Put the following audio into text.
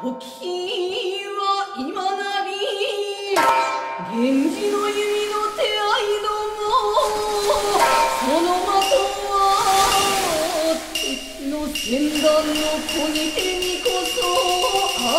時は今なり源氏の弓の手合いどもその的は敵の先端の小に手にこそあ